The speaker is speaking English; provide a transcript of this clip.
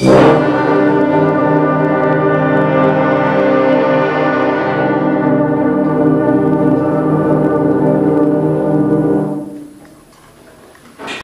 you